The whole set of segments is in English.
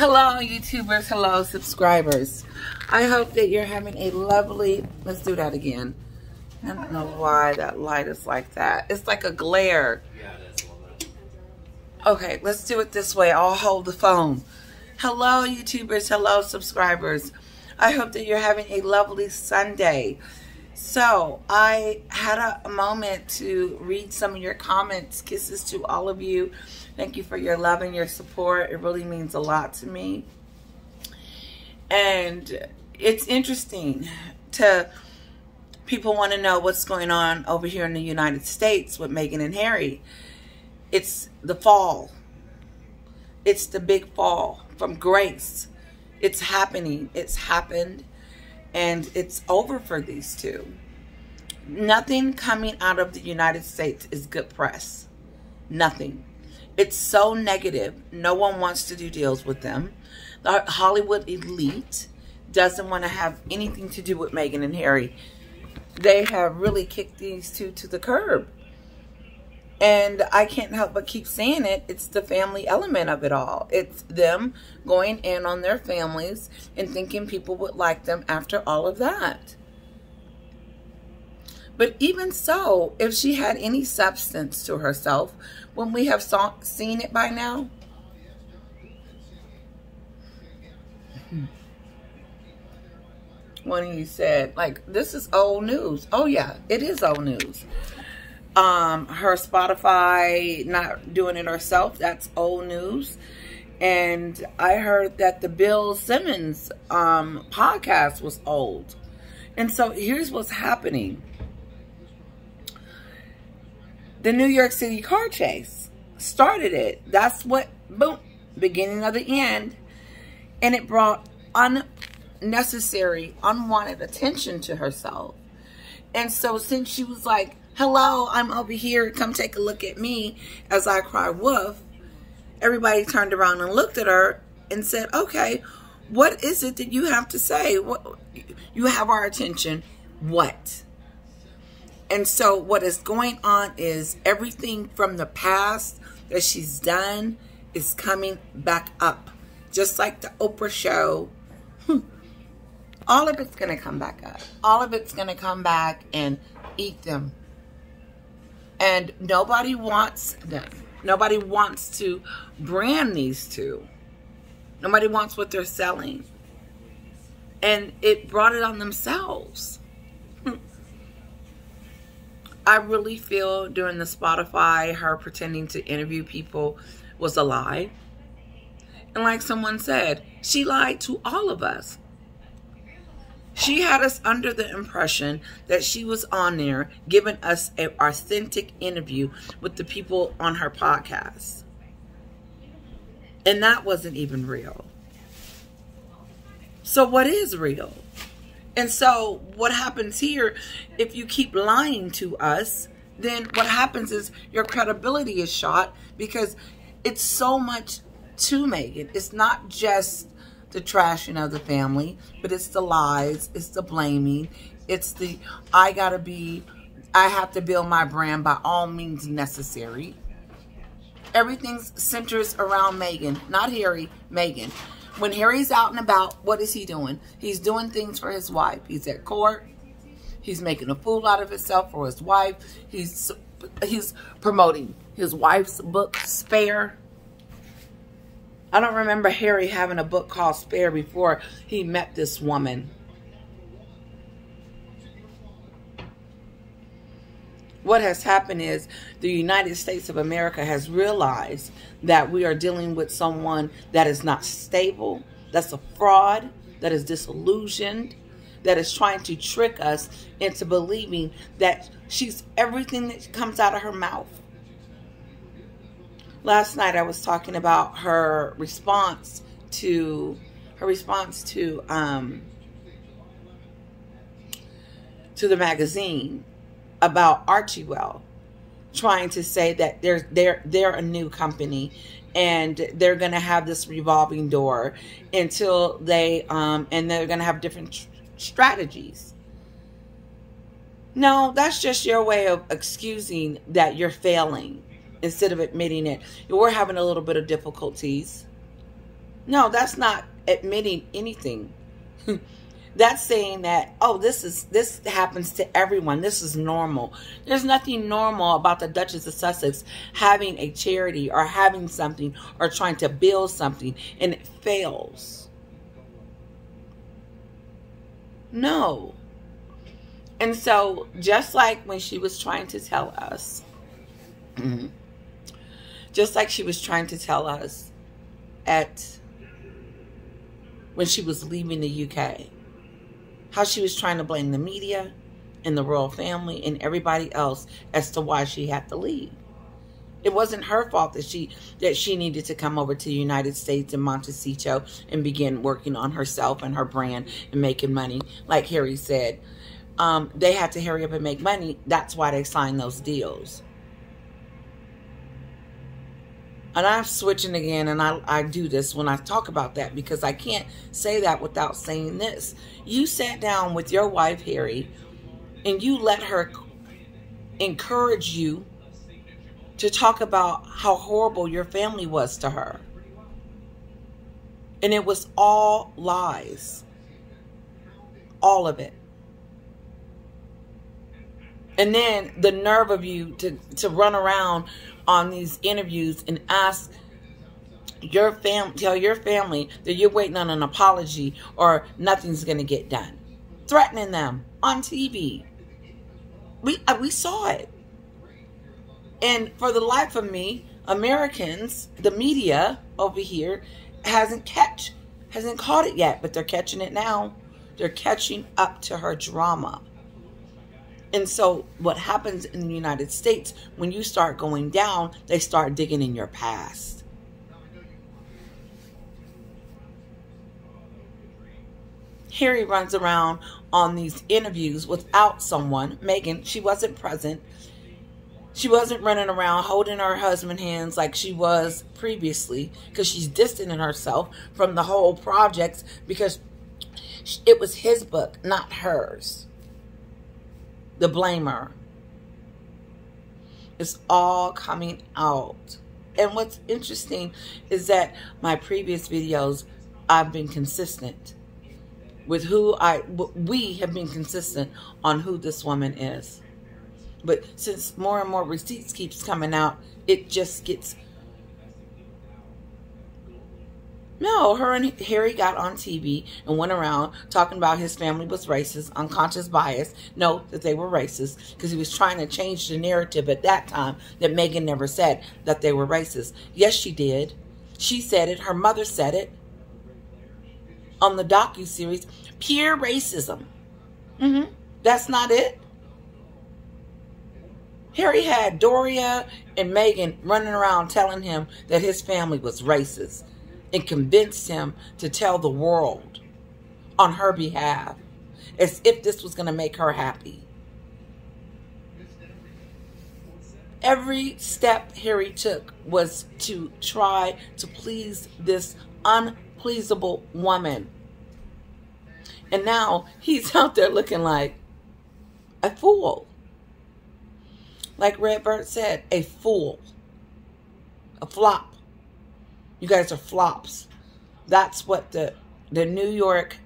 Hello, YouTubers. Hello, subscribers. I hope that you're having a lovely, let's do that again. I don't know why that light is like that. It's like a glare. Yeah, Okay, let's do it this way. I'll hold the phone. Hello, YouTubers. Hello, subscribers. I hope that you're having a lovely Sunday. So, I had a, moment to read some of your comments. Kisses to all of you. Thank you for your love and your support. It really means a lot to me. And it's interesting to people want to know what's going on over here in the United States with Meghan and Harry. It's the fall. It's the big fall from grace. It's happening. It's happened and it's over for these two. Nothing coming out of the United States is good press. Nothing. It's so negative. No one wants to do deals with them. The Hollywood elite doesn't want to have anything to do with Meghan and Harry. They have really kicked these two to the curb. And I can't help but keep saying it. It's the family element of it all. It's them going in on their families and thinking people would like them after all of that. But even so, if she had any substance to herself, when we have saw, seen it by now? When he said, like, this is old news. Oh, yeah, it is old news um, her Spotify not doing it herself. That's old news. And I heard that the Bill Simmons um, podcast was old. And so here's what's happening. The New York City car chase started it. That's what, boom, beginning of the end. And it brought unnecessary, unwanted attention to herself. And so since she was like, hello, I'm over here. Come take a look at me as I cry wolf. Everybody turned around and looked at her and said, okay, what is it that you have to say? What You have our attention. What? And so what is going on is everything from the past that she's done is coming back up. Just like the Oprah show. Hmm. All of it's going to come back up. All of it's going to come back and eat them and nobody wants them. Nobody wants to brand these two. Nobody wants what they're selling. And it brought it on themselves. I really feel during the Spotify, her pretending to interview people was a lie. And like someone said, she lied to all of us. She had us under the impression that she was on there giving us an authentic interview with the people on her podcast. And that wasn't even real. So what is real? And so what happens here, if you keep lying to us, then what happens is your credibility is shot because it's so much to Meghan. It's not just the trashing of the family, but it's the lies, it's the blaming, it's the I gotta be, I have to build my brand by all means necessary. Everything centers around Meghan, not Harry, Meghan. When Harry's out and about, what is he doing? He's doing things for his wife. He's at court. He's making a fool out of himself for his wife. He's he's promoting his wife's book, Spare. I don't remember Harry having a book called Spare before he met this woman. What has happened is the United States of America has realized that we are dealing with someone that is not stable, that's a fraud, that is disillusioned, that is trying to trick us into believing that she's everything that comes out of her mouth. Last night I was talking about her response to her response to um, to the magazine about Archewell trying to say that they're they're they're a new company and they're going to have this revolving door until they um, and they're going to have different strategies. No, that's just your way of excusing that you're failing instead of admitting it. We're having a little bit of difficulties. No, that's not admitting anything. that's saying that oh this is this happens to everyone. This is normal. There's nothing normal about the duchess of sussex having a charity or having something or trying to build something and it fails. No. And so just like when she was trying to tell us just like she was trying to tell us at when she was leaving the UK. How she was trying to blame the media and the royal family and everybody else as to why she had to leave. It wasn't her fault that she that she needed to come over to the United States and Montecito and begin working on herself and her brand and making money. Like Harry said, um, they had to hurry up and make money. That's why they signed those deals. And I'm switching again, and I, I do this when I talk about that because I can't say that without saying this. You sat down with your wife, Harry, and you let her encourage you to talk about how horrible your family was to her. And it was all lies. All of it. And then the nerve of you to, to run around on these interviews and ask your fam tell your family that you're waiting on an apology or nothing's going to get done. Threatening them on TV. We uh, we saw it. And for the life of me, Americans, the media over here hasn't catch hasn't caught it yet, but they're catching it now. They're catching up to her drama. And so, what happens in the United States when you start going down, they start digging in your past. Harry runs around on these interviews without someone. Meghan, she wasn't present. She wasn't running around holding her husband hands like she was previously because she's distancing herself from the whole project because it was his book, not hers the blamer. It's all coming out. And what's interesting is that my previous videos, I've been consistent with who I, we have been consistent on who this woman is. But since more and more receipts keeps coming out, it just gets No, her and Harry got on TV and went around talking about his family was racist, unconscious bias. No, that they were racist because he was trying to change the narrative at that time that Meghan never said that they were racist. Yes, she did. She said it. Her mother said it on the docu series. Pure racism. Mm-hmm. That's not it. Harry had Doria and Meghan running around telling him that his family was racist and convinced him to tell the world on her behalf as if this was going to make her happy. Every step Harry took was to try to please this unpleasable woman. And now he's out there looking like a fool. Like Redbird said, a fool. A flop. You guys are flops. That's what the the New York,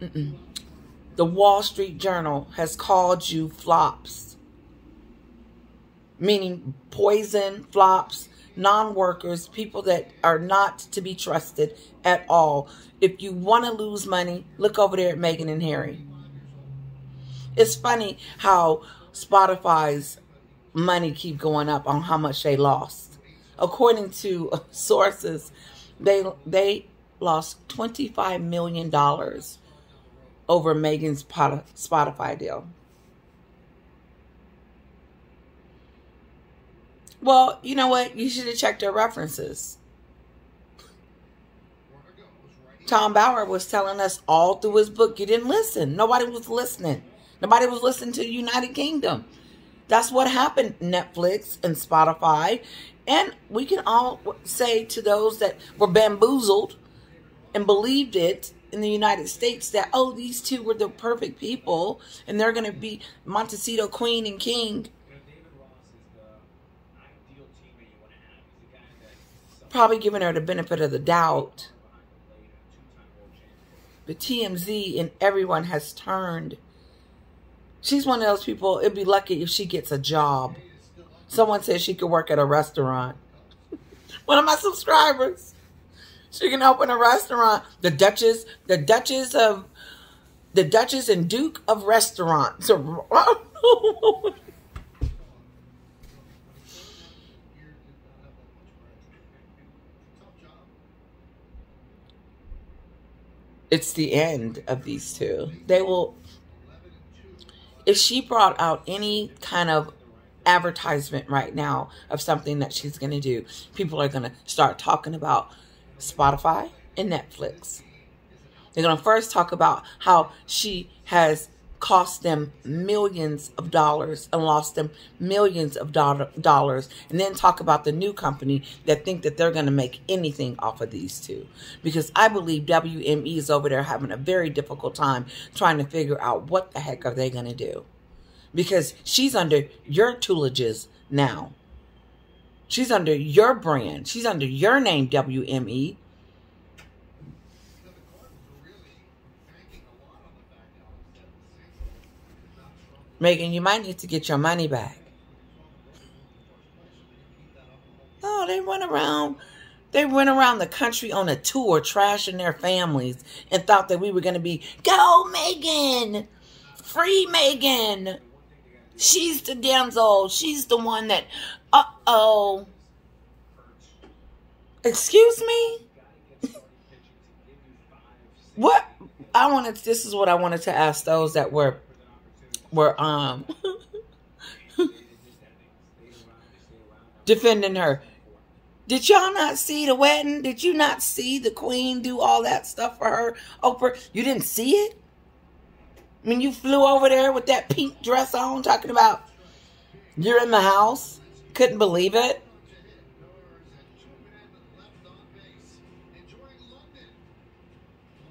the Wall Street Journal has called you flops. Meaning poison, flops, non-workers, people that are not to be trusted at all. If you want to lose money, look over there at Meghan and Harry. It's funny how Spotify's money keep going up on how much they lost according to sources, they they lost twenty five million dollars over Meghan's Spotify deal. Well, you know what? You should have checked their references. Tom Bower was telling us all through his book, you didn't listen. Nobody was listening. Nobody was listening to United Kingdom. That's what happened, Netflix and Spotify. And we can all say to those that were bamboozled and believed it in the United States that, oh, these two were the perfect people and they're going to be Montecito Queen and King. probably giving her the benefit of the doubt. But TMZ and everyone has turned. She's one of those people, it'd be lucky if she gets a job. Someone said she could work at a restaurant. one of my subscribers. She can open a restaurant. The Duchess, the Duchess of, the Duchess and Duke of Restaurants. it's the end of these two. They will, if she brought out any kind of advertisement right now of something that she's going to do, people are going to start talking about Spotify and Netflix. They're going to first talk about how she has cost them millions of dollars and lost them millions of do- dollars and then talk about the new company that think that they're going to make anything off of these two. Because i believe wme is over there having a very difficult time trying to figure out what the heck are they going to do because she's under your tuilages now she's under your brand she's under your name wme Meghan, you might need to get your money back. Oh, they went around. They went around the country on a tour, trashing their families, and thought that we were going to be go Meghan, free Meghan. She's the damsel. She's the one that. Uh oh. Excuse me. what I wanted. This is what I wanted to ask those that were were um defending her. Did y'all not see the wedding? Did you not see the queen do all that stuff for her? Oprah, you didn't see it? I mean, you flew over there with that pink dress on, talking about you're in the house. Couldn't believe it.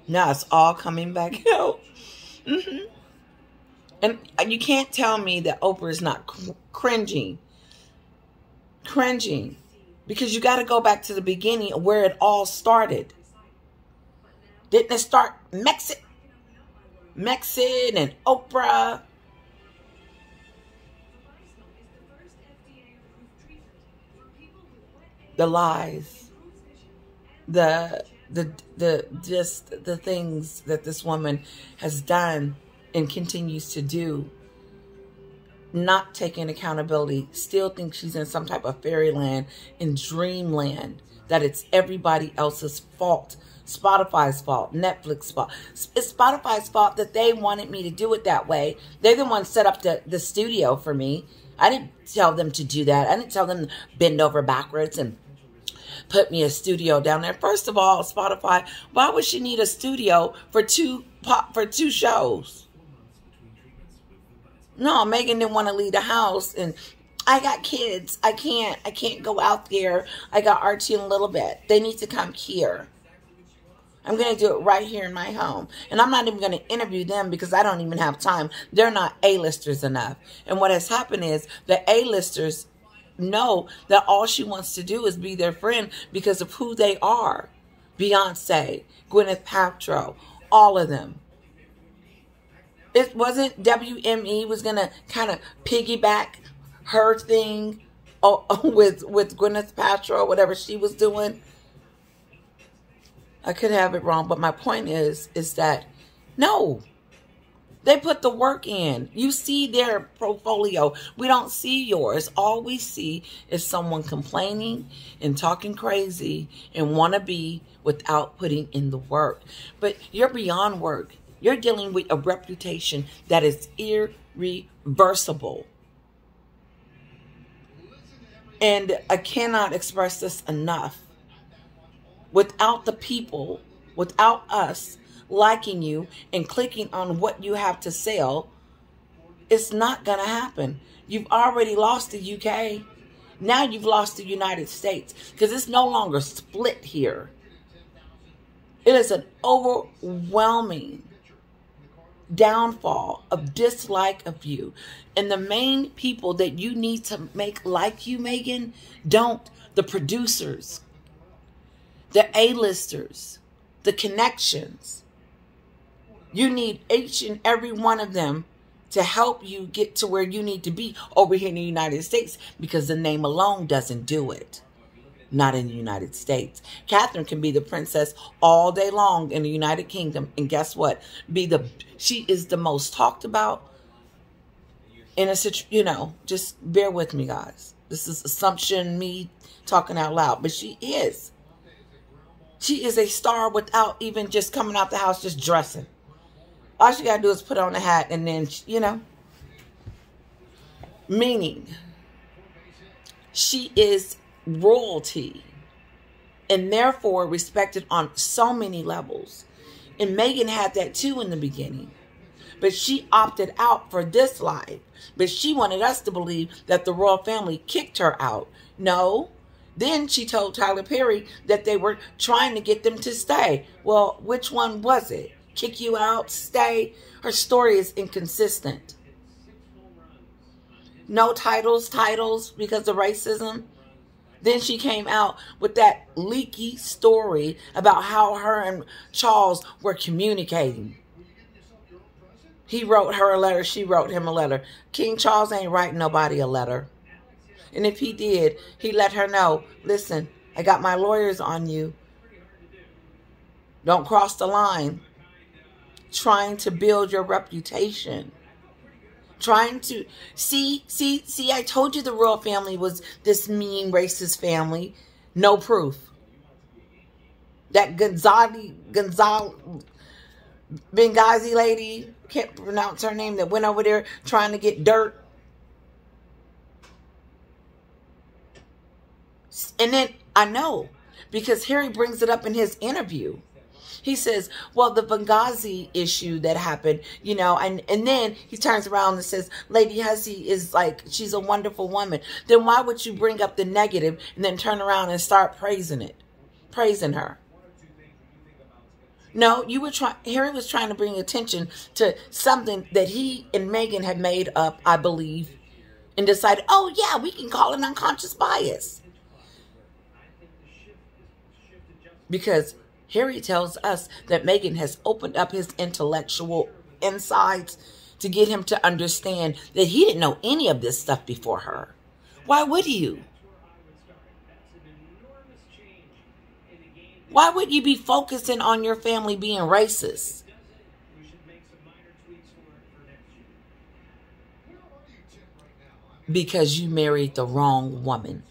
Now it's all coming back out. Mm-hmm. And you can't tell me that Oprah is not cr- cringing. Cringing. Because you got to go back to the beginning of where it all started. Didn't it start Mexit? Mexit and Oprah? The lies. The the the just the things that this woman has done and continues to do, not taking accountability, still thinks she's in some type of fairyland in dreamland, that it's everybody else's fault. Spotify's fault, Netflix fault. It's Spotify's fault that they wanted me to do it that way. They're the ones set up the, the studio for me. I didn't tell them to do that. I didn't tell them to bend over backwards and put me a studio down there. First of all, Spotify, why would she need a studio for two pop for two shows? No, Meghan didn't want to leave the house and I got kids. I can't I can't go out there. I got Archie in a little bit. They need to come here. I'm going to do it right here in my home. And I'm not even going to interview them because I don't even have time. They're not A-listers enough. And what has happened is the A-listers know that all she wants to do is be their friend because of who they are. Beyonce, Gwyneth Paltrow, all of them it wasn't WME was gonna kind of piggyback her thing oh, with with Gwyneth Paltrow, whatever she was doing. I could have it wrong, but my point is is that no, they put the work in. You see their portfolio. We don't see yours. All we see is someone complaining and talking crazy and want to be without putting in the work. But you're beyond work. You're dealing with a reputation that is irreversible. And I cannot express this enough. Without the people, without us liking you and clicking on what you have to sell, it's not going to happen. You've already lost the UK. Now you've lost the United States because it's no longer split here. It is an overwhelming downfall of dislike of you. And the main people that you need to make like you, Meghan, don't. The producers. the A-listers, the connections. You need each and every one of them to help you get to where you need to be over here in the United States because the name alone doesn't do it. Not in the United States. Catherine can be the princess all day long in the United Kingdom. And guess what? Be the she is the most talked about in a situation, you know, just bear with me, guys. This is assumption, me talking out loud, but she is. She is a star without even just coming out the house, just dressing. All she got to do is put on a hat and then, you know. Meaning, she is royalty and therefore respected on so many levels. And Meghan had that too in the beginning. But she opted out for this life. But she wanted us to believe that the royal family kicked her out. No. Then she told Tyler Perry that they were trying to get them to stay. Well, which one was it? Kick you out, stay? Her story is inconsistent. No titles, titles because of racism. Then she came out with that leaky story about how her and Charles were communicating. He wrote her a letter, she wrote him a letter. King Charles ain't writing nobody a letter. And if he did, he let her know, listen, I got my lawyers on you. Don't cross the line. Trying to build your reputation. Trying to see, see, see, I told you the royal family was this mean racist family. No proof. That Gonzali, Gonzal, Benghazi lady, can't pronounce her name, that went over there trying to get dirt And then I know because Harry brings it up in his interview. He says, well, the Benghazi issue that happened, you know, and, and then he turns around and says, Lady Hussey is like, she's a wonderful woman. Then why would you bring up the negative and then turn around and start praising it, praising her? No, you were trying, Harry was trying to bring attention to something that he and Meghan had made up, I believe, and decided, oh yeah, we can call it unconscious bias. Because Harry tells us that Meghan has opened up his intellectual insides to get him to understand that he didn't know any of this stuff before her. Why would you? Why would you be focusing on your family being racist? Because you married the wrong woman.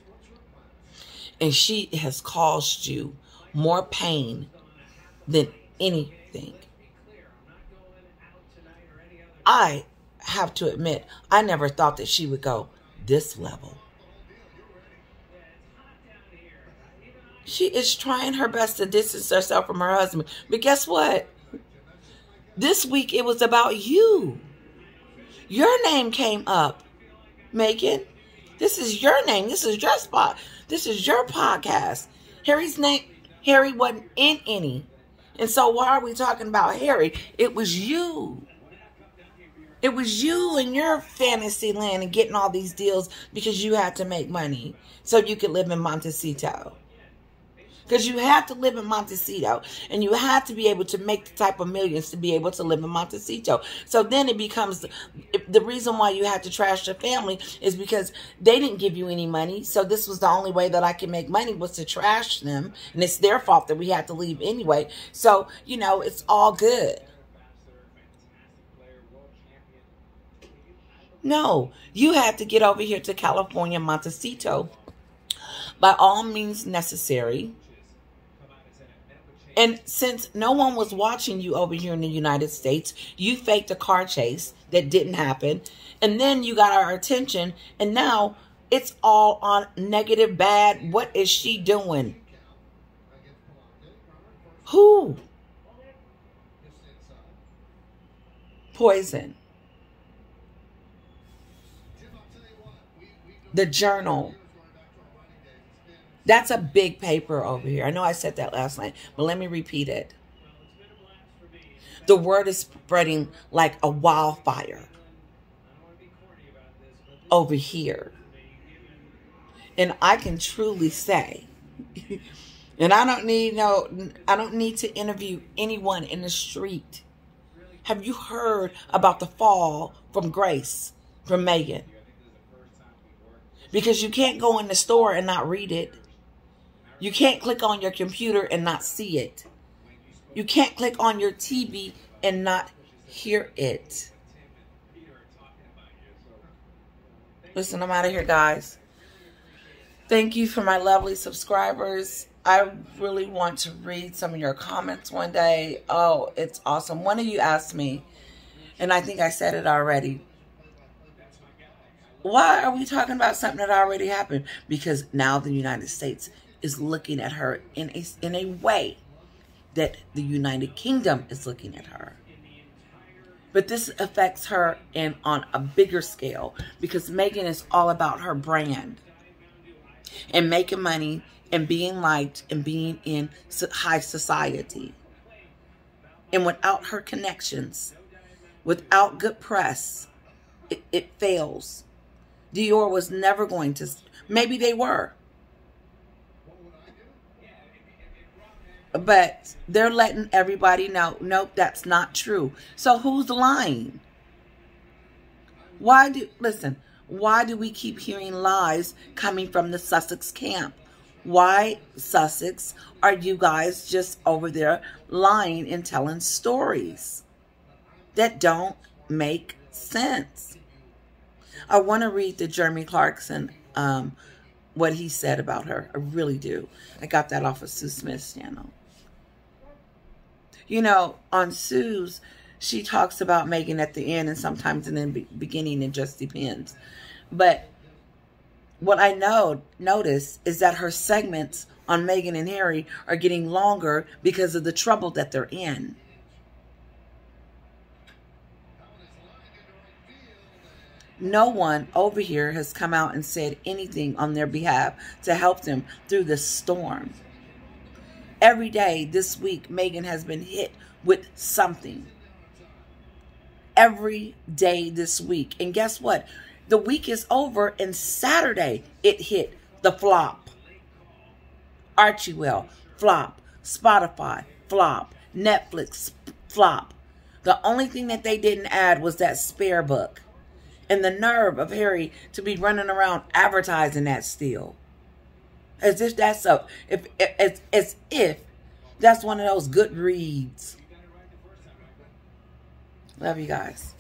And she has caused you more pain than anything. I have to admit, I never thought that she would go this level. She is trying her best to distance herself from her husband. But guess what? This week it was about you. Your name came up, Meghan. This is your name. This is your spot. This is your podcast. Harry's name Harry wasn't in any. And so why are we talking about Harry? It was you. It was you and your fantasy land and getting all these deals because you had to make money so you could live in Montecito because you have to live in Montecito and you have to be able to make the type of millions to be able to live in Montecito. So then it becomes the reason why you have to trash your family is because they didn't give you any money. So this was the only way that I can make money was to trash them. And it's their fault that we had to leave anyway. So, you know, it's all good. No, you had to get over here to California, Montecito by all means necessary and since no one was watching you over here in the United States, you faked a car chase that didn't happen. And then you got our attention. And now it's all on negative, bad. What is she doing? Who? Poison. The journal. That's a big paper over here. I know I said that last night, but let me repeat it. The word is spreading like a wildfire over here. And I can truly say And I don't need no I don't need to interview anyone in the street. Have you heard about the fall from grace from Meghan? Because you can't go in the store and not read it. You can't click on your computer and not see it. You can't click on your TV and not hear it. Listen, I'm out of here, guys. Thank you for my lovely subscribers. I really want to read some of your comments one day. Oh, it's awesome. One of you asked me, and I think I said it already. Why are we talking about something that already happened? Because now the United States is looking at her in a, in a way that the United Kingdom is looking at her. But this affects her in on a bigger scale because Meghan is all about her brand and making money and being liked and being in high society. And without her connections, without good press, it, it fails. Dior was never going to, maybe they were. But they're letting everybody know, nope, that's not true. So who's lying? Why do, listen, why do we keep hearing lies coming from the Sussex camp? Why, Sussex, are you guys just over there lying and telling stories that don't make sense? I want to read the Jeremy Clarkson, um, what he said about her. I really do. I got that off of Sue Smith's channel. You know, on Sue's, she talks about Meghan at the end and sometimes in the beginning. It just depends. But what I know notice is that her segments on Meghan and Harry are getting longer because of the trouble that they're in. No one over here has come out and said anything on their behalf to help them through this storm. Every day this week, Meghan has been hit with something every day this week. And guess what? The week is over and Saturday it hit the flop. Archewell, flop. Spotify, flop. Netflix, flop. The only thing that they didn't add was that spare book. And the nerve of Harry to be running around advertising that still. As if that's a, if, as, as if that's one of those good reads. Love you guys.